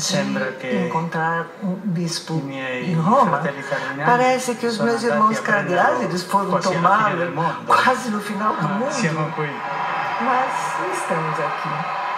de encontrar um bispo em Roma. Parece que os meus irmãos cardeais foram tomá-lo quase no final do mundo. Mas estamos aqui.